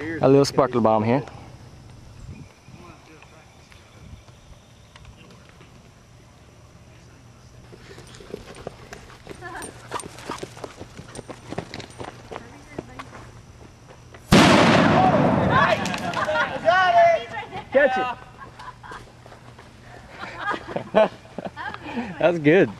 A little sparkle bomb here. Catch it. That's good.